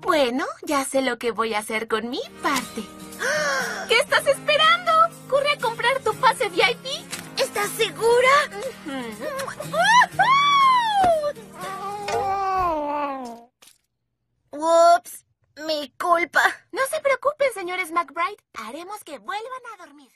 Bueno, ya sé lo que voy a hacer con mi parte. ¡Ah! ¿Qué estás esperando? Corre a comprar tu pase VIP. ¿Estás segura? Ups, mi culpa. No se preocupen, señores McBride. Haremos que vuelvan a dormir.